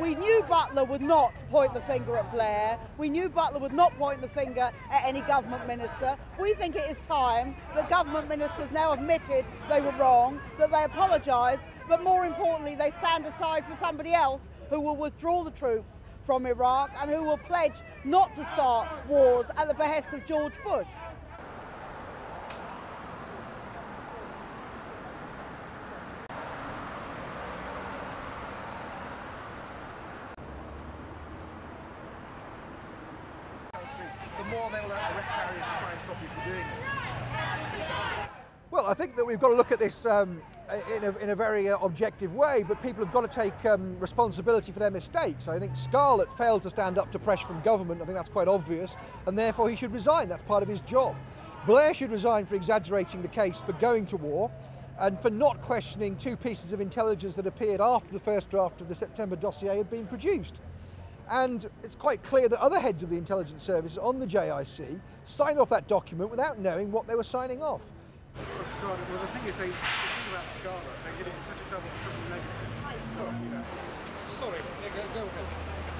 We knew Butler would not point the finger at Blair. We knew Butler would not point the finger at any government minister. We think it is time that government ministers now admitted they were wrong, that they apologised, but more importantly, they stand aside for somebody else who will withdraw the troops from Iraq and who will pledge not to start wars at the behest of George Bush. The barriers to try and stop you from doing it. Well, I think that we've got to look at this um, in, a, in, a, very uh, objective way, but people have got to take um, responsibility for their mistakes. I think Scarlett failed to stand up to pressure from government. I think that's quite obvious, and therefore he should resign. That's part of his job. Blair should resign for exaggerating the case for going to war and for not questioning two pieces of intelligence that appeared after the first draft of the September dossier had been produced. And it's quite clear that other heads of the intelligence service on the JIC signed off that document without knowing what they were signing off. Well, the thing is, they, the thing about Scarlett, they're getting such a double, negative. Sorry, go ahead.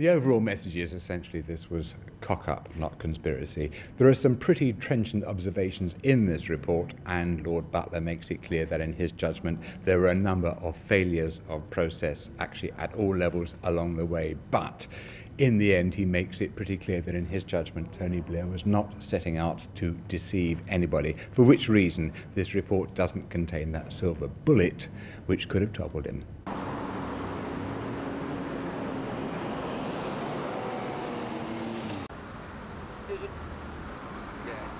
The overall message is essentially this was cock up, not conspiracy. There are some pretty trenchant observations in this report, and Lord Butler makes it clear that in his judgment there were a number of failures of process actually at all levels along the way. But in the end, he makes it pretty clear that in his judgment, Tony Blair was not setting out to deceive anybody, for which reason this report doesn't contain that silver bullet which could have toppled him. decision? Yeah. É.